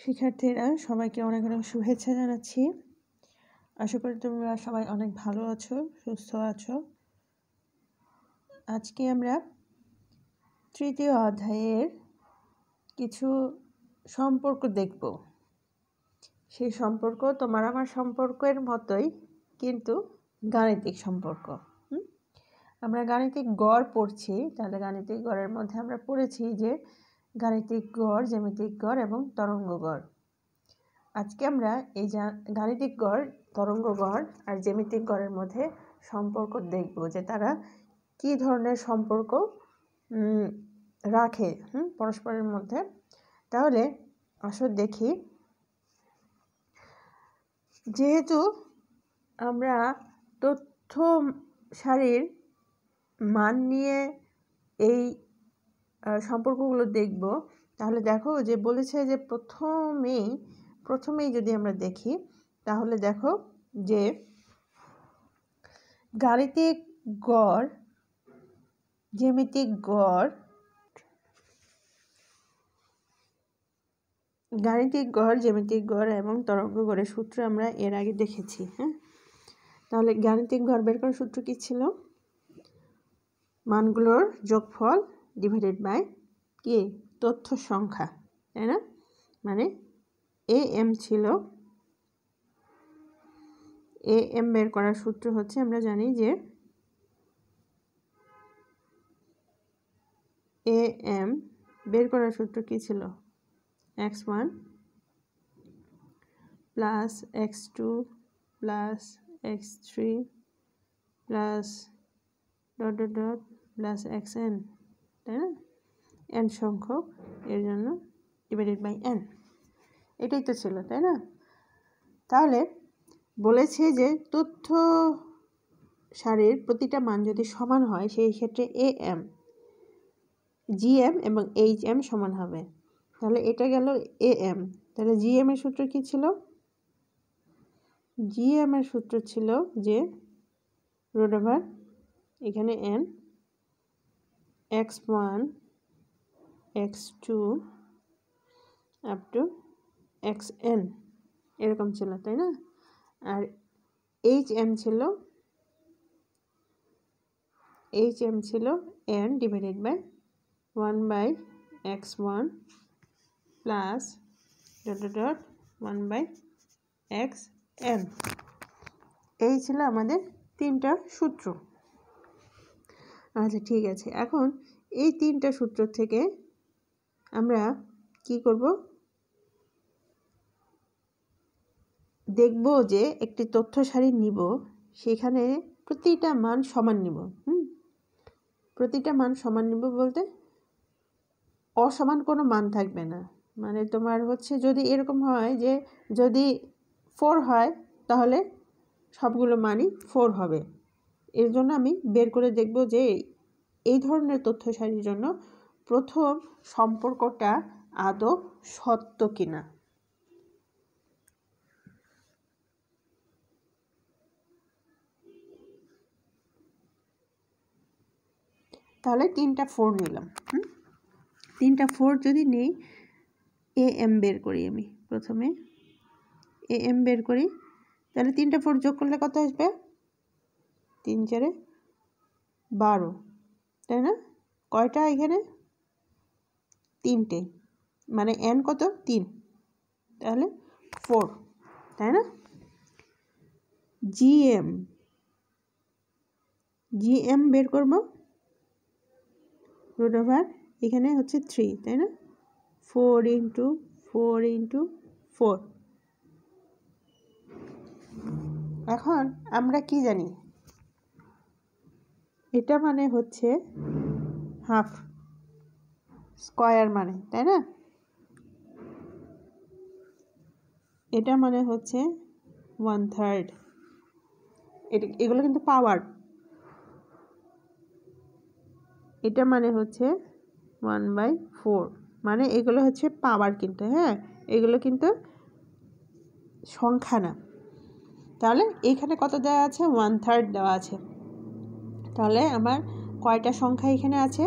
শিক্ষার্থীরা সবাইকে অনেক অনেক শুভেচ্ছা জানাচ্ছি। আশা করি তোমরা সবাই অনেক ভালো আছো, সুস্থ আছো। আজকে আমরা তৃতীয় অধ্যায়ের কিছু সম্পর্ক দেখব। সেই সম্পর্ক তোমার আমার সম্পর্কের মতোই, কিন্তু গাণিতিক সম্পর্ক আমরা গাণিতিক গড় পড়ছি, তাহলে গাণিতিক গড়ের মধ্যে আমরা পড়েছি যে গাণিতিক গড়, জ্যামিতিক গড় এবং তরঙ্গ গড়। আজকে আমরা এই গাণিতিক গড়, তরঙ্গ গড় আর জ্যামিতিক গড়ের মধ্যে সম্পর্ক দেখব যে তারা কি ধরনের সম্পর্ক রাখে, হুম, পরস্পরের মধ্যে। তাহলে আসো দেখি। যেহেতু আমরা তথ্য সারির মান নিয়ে এই সম্পর্কগুলো দেখব। তাহলে দেখো যে বলেছে যে প্রথমেই প্রথমেই যদি আমরা দেখি, তাহলে দেখো যে গাণিতিক গড়, জ্যামিতিক গড় গাণিতিক গড়, জ্যামিতিক গড় এবং তরঙ্গ গড়ের সূত্র আমরা এর আগে দেখেছি হ্যাঁ? তাহলে গাণিতিক গড় বের করার সূত্র কী ছিল? মানগুলোর যোগফল ডিভাইডেড বাই কি? তথ্য সংখ্যা, তাই না? মানে এ এম ছিল এ এম বের করার সূত্র হচ্ছে আমরা জানি যে এ এম বের করার সূত্র কি ছিল? X one plus X two plus X three plus dot dot dot plus X N তাই না? এন সংখ্যক, এর জন্য ডিভাইডেড বাই এন এটাই তো ছিল, তাই না? তাহলে বলেছে যে তথ্য সারির প্রতিটা মান যদি সমান হয়, সেই ক্ষেত্রে এ এম জি এম এবং এইচ এম সমান হবে। তাহলে এটা গেল এ এম তাহলে জি এম এর সূত্র কী ছিল? জি এম এর সূত্র ছিল যে রোড এখানে N X one X two up to X N এরকম ছিল, তাই না? আর এইচ এম ছিল এইচ এম ছিল N divided by one by X one plus dot dot one by X N এই ছিল আমাদের তিনটা সূত্র। আচ্ছা ঠিক আছে। এখন এই তিনটা সূত্র থেকে আমরা কি করব? দেখব যে একটি তথ্য সারি নিব, সেখানে প্রতিটা মান সমান নিব, হুম? প্রতিটা মান সমান নিব বলতে অসমান কোনো মান থাকবে না। মানে তোমার হচ্ছে যদি এরকম হয় যে যদি ফোর হয়, তাহলে সবগুলো মানই ফোর হবে। এর জন্য আমি বের করে দেখব যে এই ধরনের তথ্য সারির জন্য প্রথম সম্পর্কটা আদৌ সত্য কিনা। তাহলে তিনটা ফোর নিলাম, হুম? তিনটা ফোর যদি নেই এ এম বের করি আমি প্রথমে। এ এম বের করি, তাহলে তিনটা ফোর যোগ করলে কত আসবে? তিন চারে বারো, তাই না? কয়টা এখানে? তিনটে। মানে এন কত? তিন। তাহলে ফোর তাই না? জিএম জিএম বের করব। রুট ওভার এখানে হচ্ছে থ্রি তাই না? Four into four into four এখন আমরা কি জানি? এটা মানে হচ্ছে হাফ স্কয়ার মানে তাই না? এটা মানে হচ্ছে ওয়ান থার্ড এগুলো কিন্তু পাওয়ার এটা মানে হচ্ছে ওয়ান বাই ফোর মানে এগুলো হচ্ছে পাওয়ার কিন্তু হ্যাঁ? এগুলো কিন্তু সংখ্যা না। তাহলে এখানে কত দেওয়া আছে? ওয়ান থার্ড দেওয়া আছে। তাহলে আমার কয়টা সংখ্যা এখানে আছে?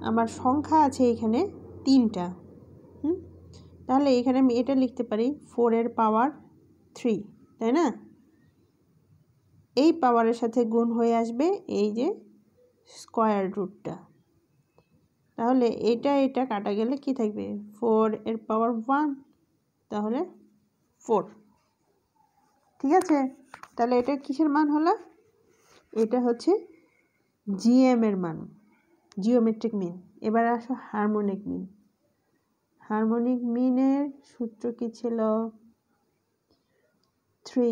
আমার সংখ্যা আছে এখানে তিনটা। হুম? তাহলে এখানে আমি এটা লিখতে পারি, ফোরের পাওয়ার থ্রি, তাই না? এই পাওয়ারের সাথে গুণ হয়ে আসবে এই যে স্কোয়ার রুটটা। তাহলে এটা এটা কাটা গেলে কি থাকবে? ফোর এর পাওয়ার ওয়ান, তাহলে ফোর। ঠিক আছে? তাহলে এটা কিসের মান হলো? এটা হচ্ছে জিএম এর মান জিওমেট্রিক মিন এবার আসো হারমোনিক মিন হারমোনিক মিনের সূত্র কি ছিল? Three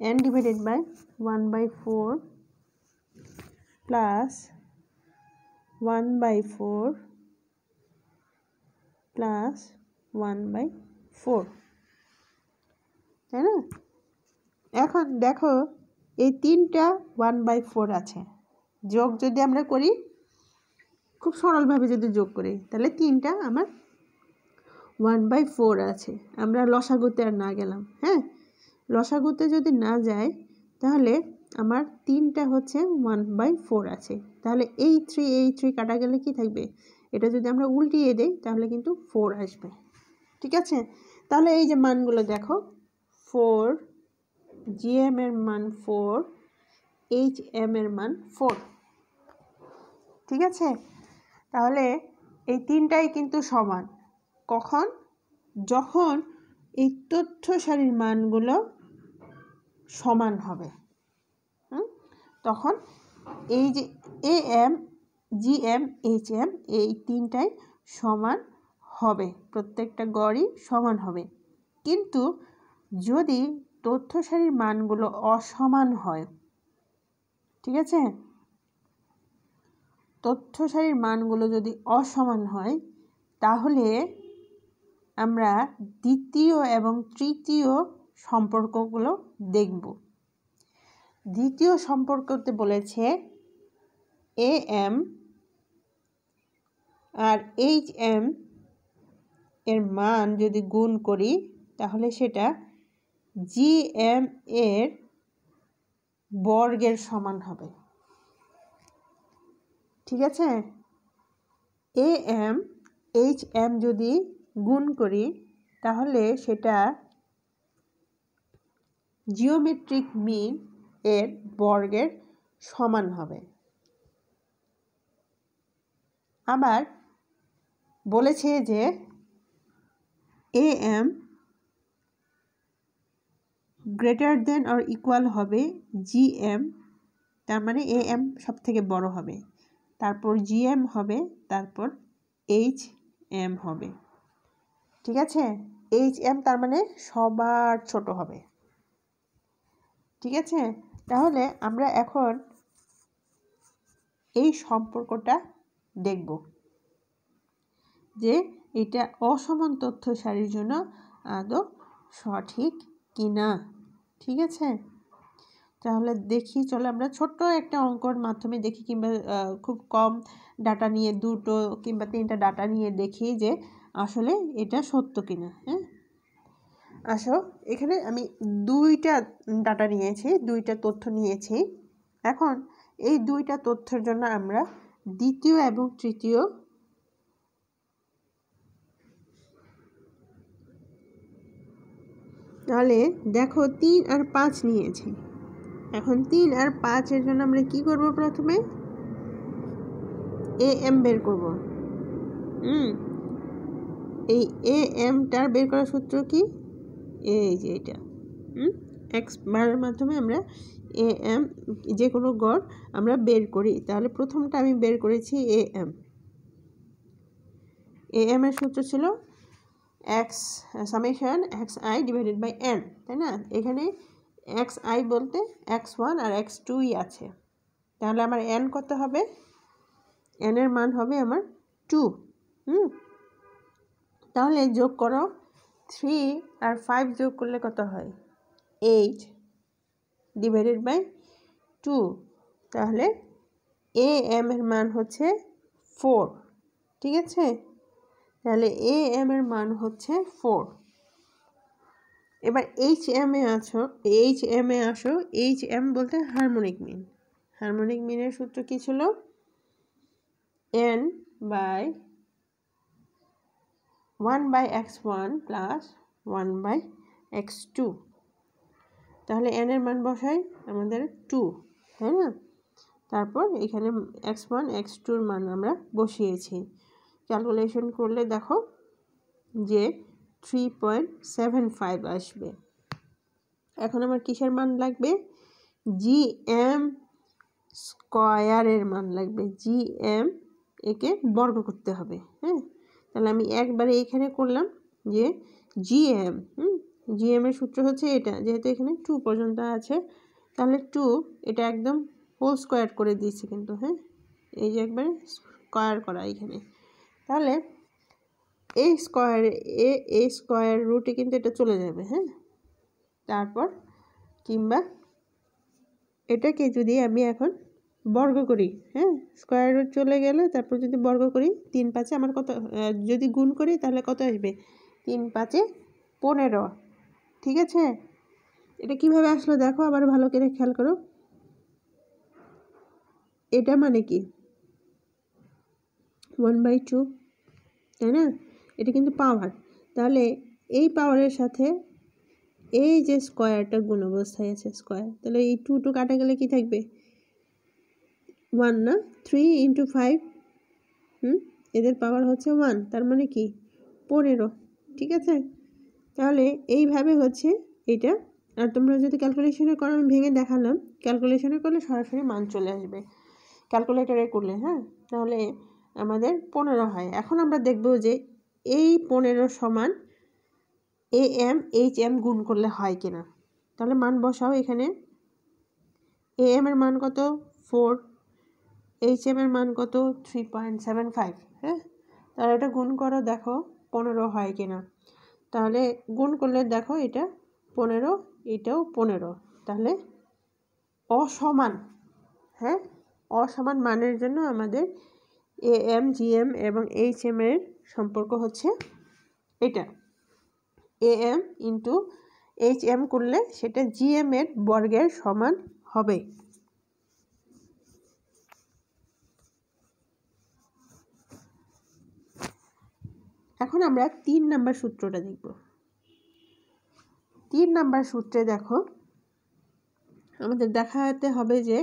N divided by one by four plus one by four plus one by four তাই না? এখন দেখো এই তিনটা ওয়ান বাই ফোর আছে। যোগ যদি আমরা করি, খুব সরলভাবে যদি যোগ করি, তাহলে তিনটা আমার ওয়ান বাই ফোর আছে। আমরা লসাগুতে আর না গেলাম হ্যাঁ? লসাগুতে যদি না যায়, তাহলে আমার তিনটা হচ্ছে ওয়ান বাই ফোর আছে। তাহলে এই থ্রি এই থ্রি কাটা গেলে কি থাকবে? এটা যদি আমরা উল্টিয়ে দিই, তাহলে কিন্তু ফোর আসবে। ঠিক আছে? তাহলে এই যে মানগুলো দেখো ফোর জিএম এর মান ফোর এইচ এম এর মান ফোর। ঠিক আছে? তাহলে এই তিনটাই কিন্তু সমান। কখন? যখন এই তথ্য সারির মানগুলো সমান হবে। তখন এই যে A M G M H M এই তিনটাই সমান হবে। প্রত্যেকটা গড়ই সমান হবে। কিন্তু যদি তথ্য সারির মানগুলো অসমান হয়। ঠিক আছে? তথ্য সারির মানগুলো যদি অসমান হয়, তাহলে আমরা দ্বিতীয় এবং তৃতীয় সম্পর্কগুলো দেখব। দ্বিতীয় সম্পর্কতে বলেছে এ এম আর এইচ এম এর মান যদি গুণ করি, তাহলে সেটা জি এম এর বর্গের সমান হবে। ঠিক আছে? এ এম এইচ এম যদি গুণ করি, তাহলে সেটা জিওমেট্রিক মিন এর বর্গের সমান হবে। আবার বলেছে যে A M greater than or equal হবে জি এম তার মানে এ এম সব থেকে বড় হবে। তারপর জি এম হবে, তারপর এইচ এম হবে। ঠিক আছে? এইচ এম তার মানে সবার ছোট হবে। ঠিক আছে? তাহলে আমরা এখন এই সম্পর্কটা দেখব যে এটা অসমান তথ্য সারির জন্য আদৌ সঠিক কি না ঠিক আছে? তাহলে দেখি, চলো আমরা ছোট্ট একটা অঙ্কর মাধ্যমে দেখি কিংবা খুব কম ডাটা নিয়ে, দুটো কিংবা তিনটা ডাটা নিয়ে দেখি যে আসলে এটা সত্য কিনা হ্যাঁ? আসো, এখানে আমি দুইটা ডাটা নিয়েছি, দুইটা তথ্য নিয়েছি। এখন এই দুইটা তথ্যের জন্য আমরা দ্বিতীয় এবং তৃতীয় তাহলে দেখো তিন আর পাঁচ নিয়েছি। এখন তিন আর পাঁচের জন্য আমরা কি করব প্রথমে? এ এম বের করব। হুম? এই এ এমটার বের করার সূত্র কি? এই যে এটা। হুম? এক্স বারের মাধ্যমে আমরা এ এম যে কোনো গড় আমরা বের করি। তাহলে প্রথমটা আমি বের করেছি এ এম। এ এম এর সূত্র ছিল X summation X I divided by N তাই না? এখানে এক্স আই বলতে এক্স ওয়ান আর এক্স টুই আছে। তাহলে আমার এন কত হবে? এনের মান হবে আমার টু হুম? তাহলে যোগ করো থ্রি আর ফাইভ যোগ করলে কত হয়? এইট ডিভাইডেড বাই টু তাহলে এ এম এর মান হচ্ছে ফোর ঠিক আছে? তাহলে এ এম এর মান হচ্ছে ফোর এবার এইচ এম এ আছো এইচ এম এ আসো এইচ এম বলতে হারমোনিক মিন হারমোনিক মিনের সূত্র কী ছিল? N by one by X one plus one by X two তাহলে এন এর মান বসাই, আমাদের টু তাই না? তারপর এখানে এক্স ওয়ান এক্স টুর মান আমরা বসিয়েছি। ক্যালকুলেশন করলে দেখো যে থ্রি পয়েন্ট সেভেন ফাইভ আসবে। এখন আমার কিসের মান লাগবে? জি এম স্কয়ারের মান লাগবে। জি এম একে বর্গ করতে হবে হ্যাঁ? তাহলে আমি একবারে এখানে করলাম যে জি এম হুম? জি এম এর সূত্র হচ্ছে এটা, যেহেতু এখানে টু পর্যন্ত আছে, তাহলে টু এটা একদম হোল স্কোয়ার করে দিয়েছি কিন্তু হ্যাঁ? এই যে একবারে স্কোয়ার করা এখানে। তাহলে এই স্কোয়ার এ এ স্কোয়ার রুটে কিন্তু এটা চলে যাবে হ্যাঁ? তারপর কিংবা এটাকে যদি আমি এখন বর্গ করি হ্যাঁ? স্কোয়ার রুট চলে গেলে তারপর যদি বর্গ করি, তিন পাঁচে আমার কত যদি গুণ করি তাহলে কত আসবে? তিন পাঁচে পনেরো, ঠিক আছে? এটা কীভাবে আসলো দেখো, আবার ভালো করে খেয়াল করো। এটা মানে কি? ওয়ান বাই টু তাই না? এটা কিন্তু পাওয়ার তাহলে এই পাওয়ারের সাথে এই যে স্কোয়ারটা গুণ অবস্থায় আছে স্কোয়ার তাহলে এই টু টু কাটা গেলে কি থাকবে? ওয়ান না? থ্রি ইন্টু ফাইভ হুম? এদের পাওয়ার হচ্ছে ওয়ান তার মানে কি? পনেরো, ঠিক আছে? তাহলে এইভাবে হচ্ছে এটা। আর তোমরা যদি ক্যালকুলেশনে করো, আমি ভেঙে দেখালাম। ক্যালকুলেশনে করলে সরাসরি মান চলে আসবে। ক্যালকুলেটারে করলে হ্যাঁ? তাহলে আমাদের পনেরো হয়। এখন আমরা দেখব যে এই পনেরো সমান এ এম, এইচ এম গুণ করলে হয় কিনা। তাহলে মান বসাও এখানে। এ এম এর মান কত? ফোর। এইচ এম এর মান কত? Three point seven five. হ্যাঁ? তাহলে এটা গুণ করো, দেখো পনেরো হয় কিনা। তাহলে গুণ করলে দেখো এটা পনেরো, এটাও পনেরো। তাহলে অসমান। হ্যাঁ? অসমান মানের জন্য আমাদের এ এম জি এম এবং এইচ এম এর সম্পর্ক হচ্ছে এটা। A M into H M করলে সেটা জি এম এর বর্গের সমান হবে। এখন আমরা তিন নাম্বার সূত্রটা দেখব। তিন নাম্বার সূত্রে দেখো, আমাদের দেখাতে হবে যে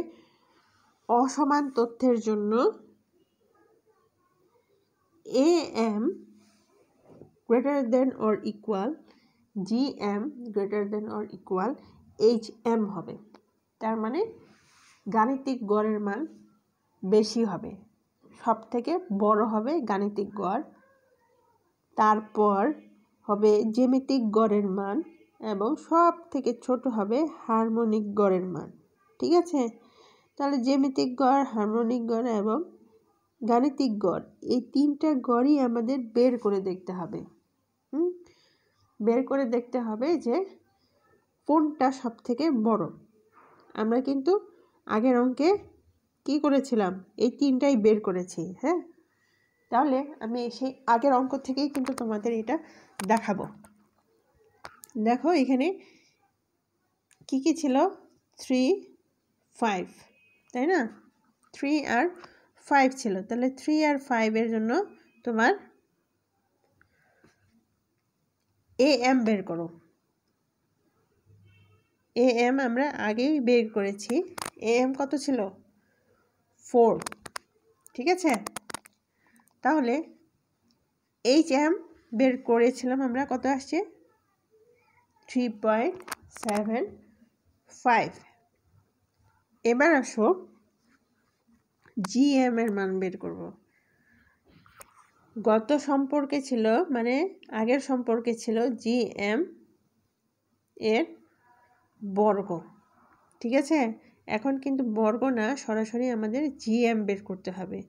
অসমান তথ্যের জন্য than or equal G M greater than or equal H M হবে। তার মানে গাণিতিক গড়ের মান বেশি হবে। সব থেকে বড় হবে গাণিতিক গড়। তারপর হবে জ্যামিতিক গড়ের মান এবং সব থেকে ছোট হবে হারমোনিক গড়ের মান। ঠিক আছে? তাহলে জ্যামিতিক গড়, হারমোনিক গড় এবং গাণিতিক গড়। এই তিনটা গড়ই আমাদের বের করে দেখতে হবে। হুম? বের করে দেখতে হবে যে কোনটা সব থেকে বড়। আমরা কিন্তু আগের অঙ্কে কি করেছিলাম? এই তিনটাই বের করেছি হ্যাঁ? তাহলে আমি সেই আগের অঙ্ক থেকেই কিন্তু তোমাদের এটা দেখাবো। দেখো এখানে কি কি ছিল? থ্রি ফাইভ তাই না? থ্রি আর ফাইভ ছিল। তাহলে থ্রি আর ফাইভের জন্য তোমার এ এম বের করো। এ এম আমরা আগেই বের করেছি। এ এম কত ছিল? ফোর ঠিক আছে? তাহলে এইচ এম বের করেছিলাম আমরা, কত আসছে? থ্রি পয়েন্ট সেভেন ফাইভ এবার আসো জিএম এর মান বের করব। গত সম্পর্কে ছিল মানে আগের সম্পর্কে ছিল জি এম এর বর্গ, ঠিক আছে? এখন কিন্তু বর্গ না, সরাসরি আমাদের জিএম বের করতে হবে।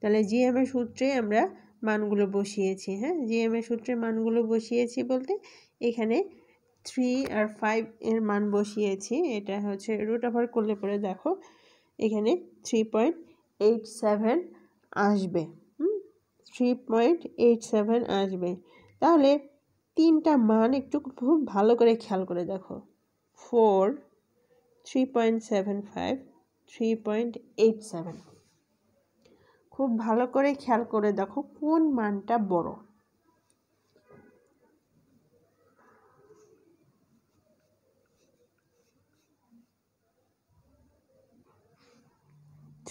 তাহলে জিএম এর সূত্রে আমরা মানগুলো বসিয়েছি হ্যাঁ? জিএম এর সূত্রে মানগুলো বসিয়েছি বলতে এখানে থ্রি আর ফাইভ এর মান বসিয়েছি। এটা হচ্ছে রুট ওভার করলে পরে দেখো, এখানে থ্রি পয়েন্ট এইট সেভেন আসবে থ্রি পয়েন্ট এইট সেভেন আসবে। তাহলে তিনটা মান একটু খুব ভালো করে খেয়াল করে দেখো। Four three point seven five three point eight seven খুব ভালো করে খেয়াল করে দেখো কোন মানটা বড়।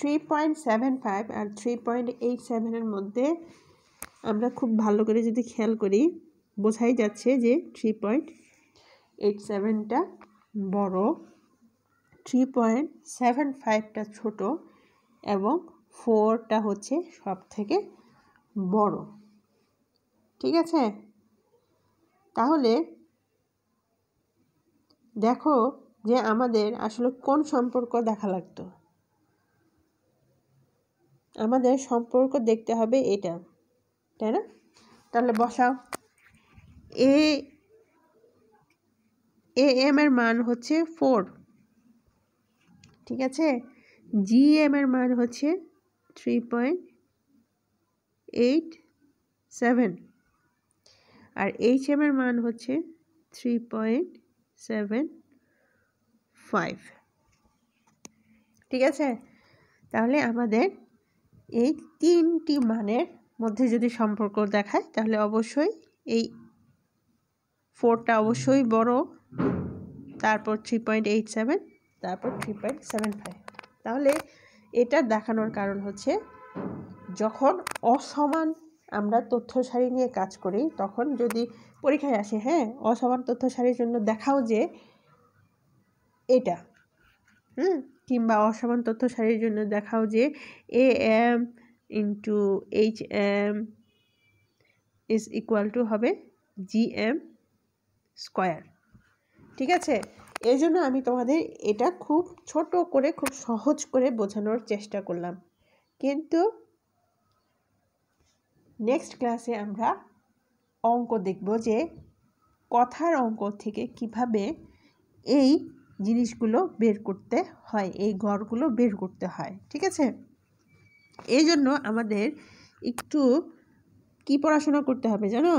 থ্রি পয়েন্ট সেভেন ফাইভ আর থ্রি পয়েন্ট এইট সেভেনের মধ্যে আমরা খুব ভালো করে যদি খেয়াল করি, বোঝাই যাচ্ছে যে থ্রি পয়েন্ট এইট সেভেনটা বড় থ্রি পয়েন্ট সেভেন ফাইভটা ছোটো এবং ফোরটা হচ্ছে সব থেকে বড়। ঠিক আছে? তাহলে দেখো যে আমাদের আসলে কোন সম্পর্ক দেখা লাগতো। আমাদের সম্পর্ক দেখতে হবে এটা, তাই না? তাহলে বসাও এ এ এম এর মান হচ্ছে ফোর ঠিক আছে? জি এম এর মান হচ্ছে থ্রি পয়েন্ট এইট সেভেন আর এইচ এম এর মান হচ্ছে থ্রি পয়েন্ট সেভেন ফাইভ ঠিক আছে? তাহলে আমাদের এই তিনটি মানের মধ্যে যদি সম্পর্ক দেখায়, তাহলে অবশ্যই এই ফোরটা অবশ্যই বড়। তারপর থ্রি পয়েন্ট এইট সেভেন তারপর থ্রি পয়েন্ট সেভেন ফাইভ তাহলে এটা দেখানোর কারণ হচ্ছে, যখন অসমান আমরা তথ্য সারি নিয়ে কাজ করি, তখন যদি পরীক্ষায় আসে হ্যাঁ অসমান তথ্য সারির জন্য দেখাও যে এটা হুম, কিংবা অসমান তথ্য সারির জন্য দেখাও যে A M into H M is equal to হবে জি এম স্কোয়ার ঠিক আছে? এই জন্য আমি তোমাদের এটা খুব ছোট করে, খুব সহজ করে বোঝানোর চেষ্টা করলাম। কিন্তু নেক্সট ক্লাসে আমরা অঙ্ক দেখব যে কথার অঙ্ক থেকে কীভাবে এই জিনিসগুলো বের করতে হয়, এই ঘরগুলো বের করতে হয়, ঠিক আছে? এই জন্য আমাদের একটু কি পড়াশোনা করতে হবে জানো?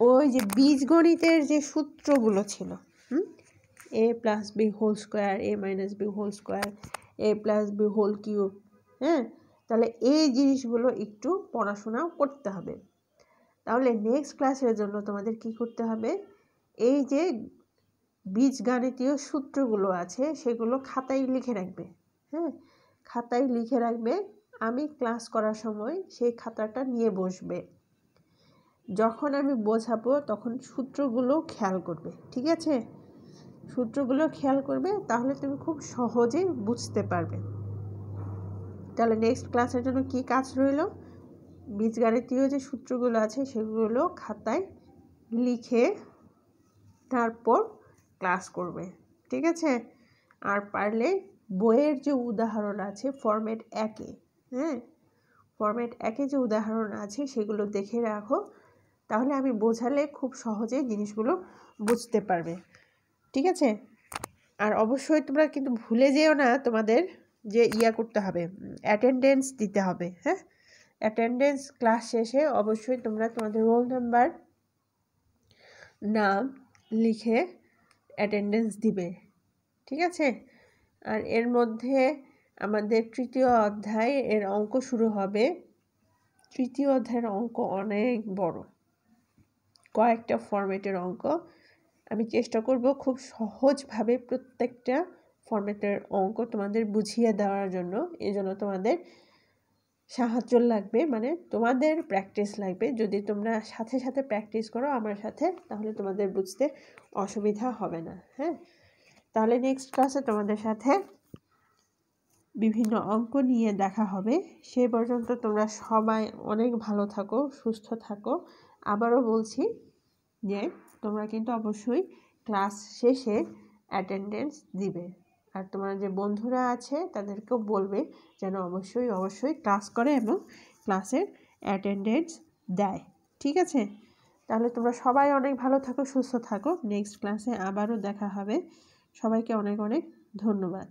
ওই যে বীজগণিতের যে সূত্রগুলো ছিল, হুম? A plus B whole square A minus B whole square A plus B whole cube হ্যাঁ? তাহলে এই জিনিসগুলো একটু পড়াশোনাও করতে হবে। তাহলে নেক্সট ক্লাসের জন্য তোমাদের কি করতে হবে? এই যে বীজগাণিতীয় সূত্রগুলো আছে, সেগুলো খাতায় লিখে রাখবে। হ্যাঁ খাতায় লিখে রাখবে। আমি ক্লাস করার সময় সেই খাতাটা নিয়ে বসবে। যখন আমি বোঝাবো, তখন সূত্রগুলো খেয়াল করবে, ঠিক আছে? সূত্রগুলো খেয়াল করবে, তাহলে তুমি খুব সহজে বুঝতে পারবে। তাহলে নেক্সট ক্লাসের জন্য কি কাজ রইল? বীজগাণিতীয় যে সূত্রগুলো আছে, সেগুলো খাতায় লিখে তারপর ক্লাস করবে, ঠিক আছে? আর পারলে বইয়ের যে উদাহরণ আছে ফরম্যাট একে হ্যাঁ? ফরম্যাট একে যে উদাহরণ আছে, সেগুলো দেখে রাখো, তাহলে আমি বোঝালে খুব সহজে জিনিসগুলো বুঝতে পারবে, ঠিক আছে? আর অবশ্যই তোমরা কিন্তু ভুলে যেও না তোমাদের যে ইয়া করতে হবে অ্যাটেন্ডেন্স দিতে হবে হ্যাঁ? অ্যাটেন্ডেন্স ক্লাস শেষে অবশ্যই তোমরা তোমাদের রোল নাম্বার নাম লিখে অ্যাটেন্ডেন্স দিবে, ঠিক আছে? আর এর মধ্যে আমাদের তৃতীয় অধ্যায় এর অঙ্ক শুরু হবে। তৃতীয় অধ্যায়ের অঙ্ক অনেক বড়। কয়েকটা ফরম্যাটের অঙ্ক। আমি চেষ্টা করব খুব সহজভাবে প্রত্যেকটা ফরম্যাটের অঙ্ক তোমাদের বুঝিয়ে দেওয়ার জন্য। এই জন্য তোমাদের সাহায্য লাগবে মানে তোমাদের প্র্যাকটিস লাগবে। যদি তোমরা সাথে সাথে প্র্যাকটিস করো আমার সাথে, তাহলে তোমাদের বুঝতে অসুবিধা হবে না হ্যাঁ? তাহলে নেক্সট ক্লাসে তোমাদের সাথে বিভিন্ন অঙ্ক নিয়ে দেখা হবে। সে পর্যন্ত তোমরা সবাই অনেক ভালো থাকো, সুস্থ থাকো। আবারও বলছি যে তোমরা কিন্তু অবশ্যই ক্লাস শেষে অ্যাটেন্ডেন্স দিবে। আর তোমার যে বন্ধুরা আছে, তাদেরকেও বলবে যেন অবশ্যই অবশ্যই ক্লাস করে এবং ক্লাসের অ্যাটেন্ডেন্স দেয়। ঠিক আছে? তাহলে তোমরা সবাই অনেক ভালো থাকো, সুস্থ থাকো। নেক্সট ক্লাসে আবারও দেখা হবে। সবাইকে অনেক অনেক ধন্যবাদ।